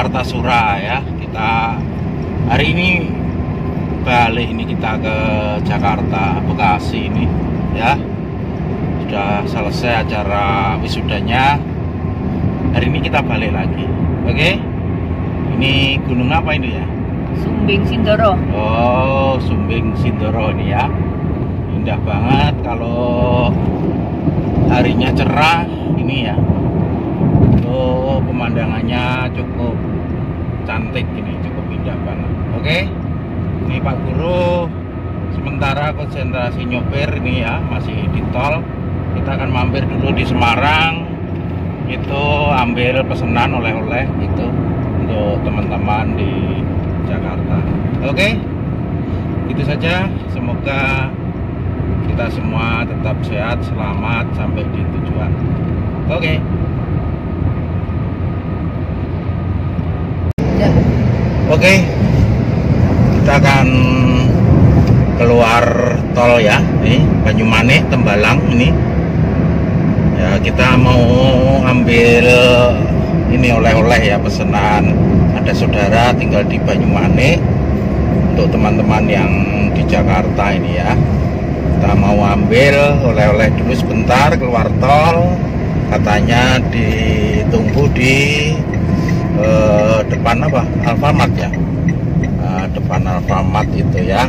Jakarta Surah ya kita hari ini balik ini kita ke Jakarta Bekasi ini ya. Sudah selesai acara wisudanya. Hari ini kita balik lagi oke? Ini gunung apa ini ya? Sumbing Sindoro. Oh Sumbing Sindoro ini ya. Indah banget kalau harinya cerah ini ya. Pemandangannya cukup cantik ini cukup indah banget. Oke? Ini Pak Guru sementara konsentrasi nyopir ini ya masih di tol. Kita akan mampir dulu di Semarang. Itu ambil pesanan oleh-oleh itu untuk teman-teman di Jakarta. Oke? Itu saja. Semoga kita semua tetap sehat selamat sampai di tujuan. Oke? Ya. Oke. Kita akan keluar tol ya. Ini Banyumanik Tembalang ini. Ya kita mau ambil ini oleh-oleh ya pesanan. Ada saudara tinggal di Banyumanik untuk teman-teman yang di Jakarta ini ya. Kita mau ambil oleh-oleh dulu sebentar keluar tol. Katanya ditunggu di depan apa? Alfamart ya? Eh, depan Alfamart itu ya.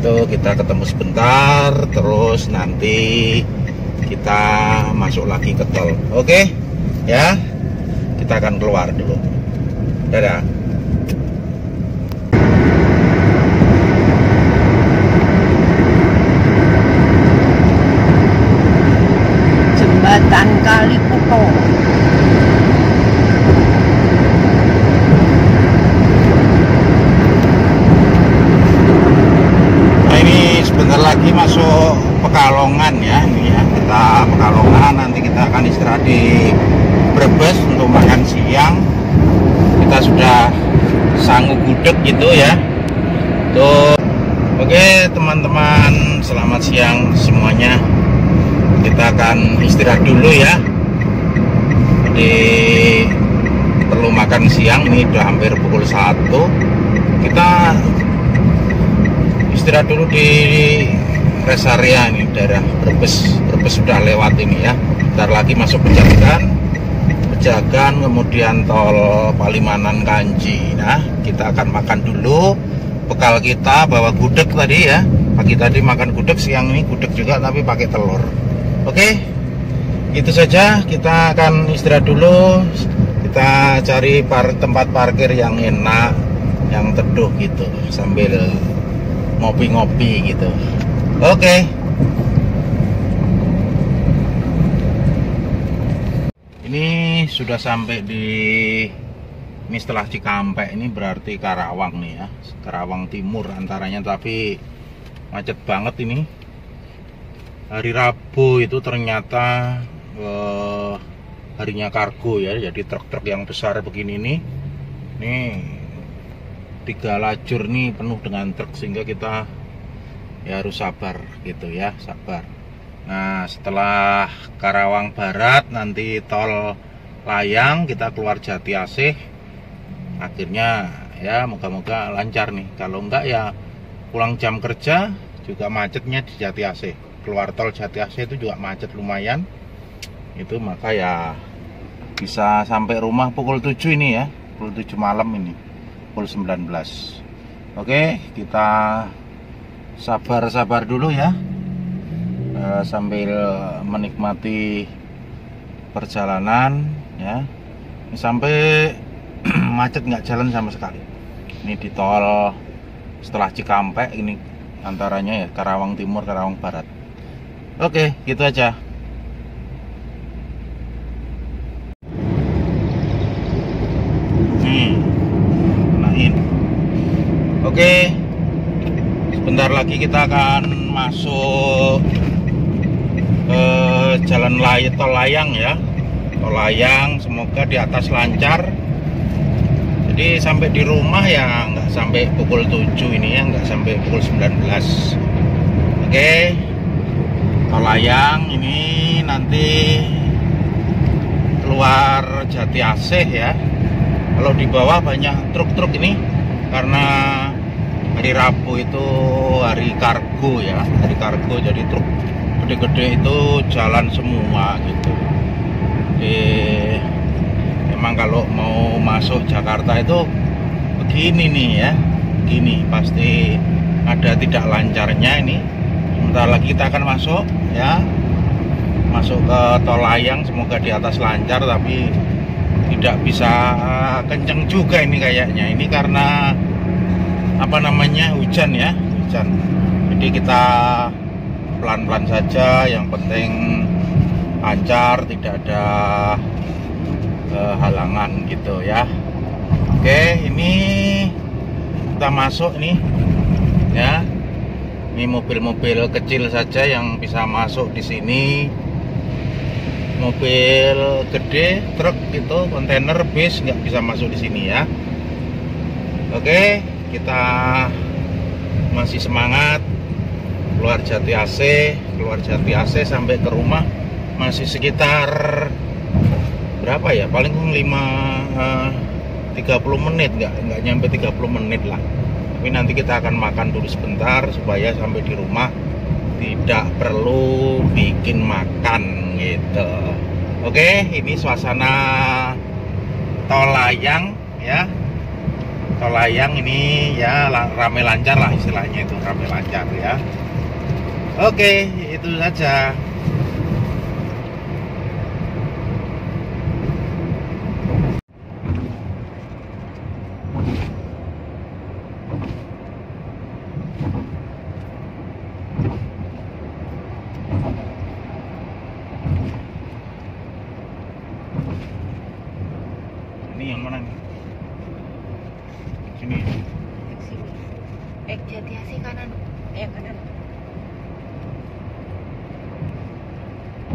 Itu kita ketemu sebentar terus nanti kita masuk lagi ke tol. Oke? Ya? Kita akan keluar dulu. Dadah Jembatan Kali Kuto. Nah ini sebentar lagi masuk Pekalongan ya ini ya kita Pekalongan nanti kita akan istirahat di Brebes untuk makan siang. Kita sudah sanggup gudeg gitu ya. Tuh. Oke teman-teman selamat siang semuanya. Kita akan istirahat dulu ya. Di perlu makan siang ini udah hampir pukul 1 kita istirahat dulu di rest area ini daerah Brebes. Brebes sudah lewat ini ya bentar lagi masuk Pejagan Pejagan kemudian tol Palimanan Kanci nah kita akan makan dulu. Bekal kita bawa gudeg tadi ya. Pagi tadi makan gudeg siang ini gudeg juga tapi pakai telur. Oke? Itu saja. Kita akan istirahat dulu. Kita cari par tempat parkir yang enak yang teduh gitu. Sambil ngopi-ngopi gitu. Oke. Ini sudah sampai di ini setelah Cikampek ini berarti Karawang nih ya. Karawang Timur antaranya tapi macet banget ini. Hari Rabu itu ternyata eh, harinya kargo ya. Jadi truk-truk yang besar begini nih. Nih tiga lajur nih penuh dengan truk sehingga kita ya harus sabar gitu ya sabar nah setelah Karawang Barat nanti tol layang kita keluar Jati Asih akhirnya ya moga-moga lancar nih. Kalau enggak ya pulang jam kerja juga macetnya di Jati Asih. Keluar tol Jati Asih itu juga macet lumayan. Itu maka ya bisa sampai rumah pukul 7 ini ya pukul 7 malam ini pukul 19 oke kita sabar-sabar dulu ya Eh, sambil menikmati perjalanan ya. Sampai macet nggak jalan sama sekali. Ini di tol setelah Cikampek ini antaranya ya Karawang Timur Karawang Barat. Oke gitu aja. Kenain oke sebentar lagi kita akan masuk ke jalan layang tol layang ya. Tol layang semoga di atas lancar. Jadi sampai di rumah ya nggak sampai pukul 7 ini ya nggak sampai pukul 19 oke. Tol layang ini nanti keluar Jati Asih ya. Kalau di bawah banyak truk-truk ini karena hari Rabu itu hari kargo ya hari kargo jadi truk gede-gede itu jalan semua gitu. Jadi emang kalau mau masuk Jakarta itu begini nih ya begini. Pasti ada tidak lancarnya ini. Sebentar lagi kita akan masuk ya. Masuk ke tol layang semoga di atas lancar tapi tidak bisa kenceng juga ini kayaknya. Ini karena apa namanya hujan ya hujan. Jadi kita pelan-pelan saja yang penting lancar tidak ada uh, halangan gitu ya. Oke ini kita masuk nih ya. Ini mobil-mobil kecil saja yang bisa masuk di sini. Mobil gede truk gitu kontainer bis nggak bisa masuk di sini ya. Oke kita masih semangat keluar Jati AC keluar Jati AC sampai ke rumah masih sekitar berapa ya? Paling 5 uh, 30 menit nggak nggak nyampe 30 menit lah. Tapi nanti kita akan makan dulu sebentar supaya sampai di rumah tidak perlu bikin makan gitu. Oke ini suasana tol layang ya. Tol layang ini ya rame lancar lah istilahnya itu rame lancar ya Oke, itu saja.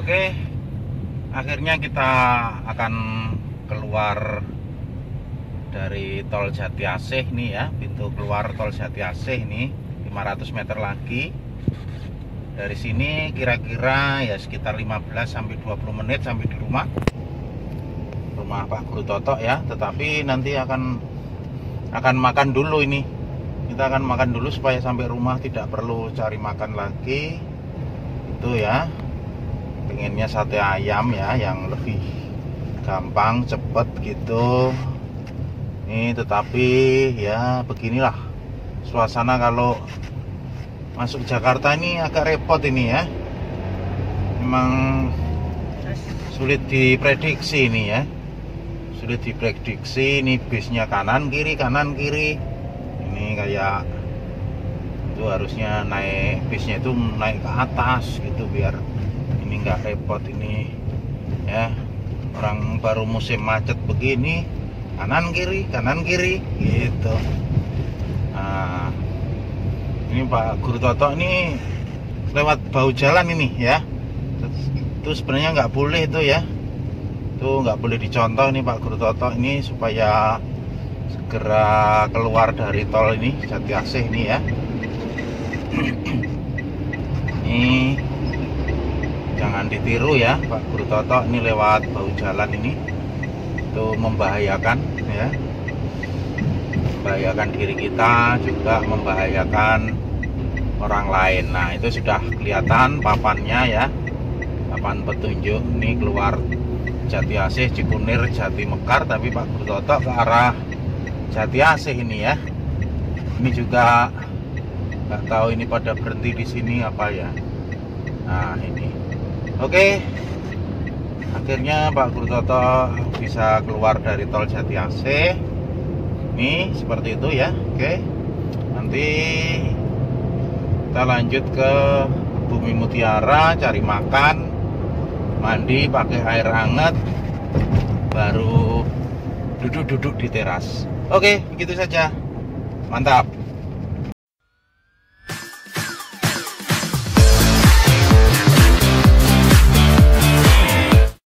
Oke, akhirnya kita akan keluar dari tol Jati Asih nih ya, pintu keluar tol Jati Asih ini 500 meter lagi. Dari sini kira-kira ya sekitar 15 sampai 20 menit sampai di rumah. Rumah Pak Guru Toto ya, tetapi nanti akan akan makan dulu ini. Kita akan makan dulu supaya sampai rumah tidak perlu cari makan lagi. Itu ya pengennya sate ayam ya yang lebih gampang cepet gitu. Ini tetapi ya beginilah. Suasana kalau masuk Jakarta ini agak repot ini ya. Memang sulit diprediksi ini ya. Sulit diprediksi ini bisnya kanan kiri kanan kiri. Ini kayak itu harusnya naik bisnya itu naik ke atas gitu biar ini nggak repot ini ya. Orang baru musim macet begini kanan kiri kanan kiri gitu. Nah ini Pak Guru Toto ini lewat bau jalan ini ya. Itu sebenarnya nggak boleh itu ya. Itu nggak boleh dicontoh ini Pak Guru Toto ini supaya segera keluar dari tol ini Jati Asih ini ya. Ini jangan ditiru ya Pak Guru Toto ini lewat bau jalan ini. Itu membahayakan ya. Membahayakan diri kita juga membahayakan orang lain. Nah itu sudah kelihatan papannya ya. Papan petunjuk ini keluar Jati Asih Cikunir Jati Mekar tapi Pak Guru Toto ke arah Jati Asih ini ya. Ini juga nggak tahu ini pada berhenti di sini apa ya. Nah ini oke. Akhirnya Pak Guru Toto bisa keluar dari tol Jati AC nih seperti itu ya. Oke. Nanti kita lanjut ke Bumi Mutiara cari makan mandi pakai air hangat baru duduk-duduk di teras. Oke begitu saja. Mantap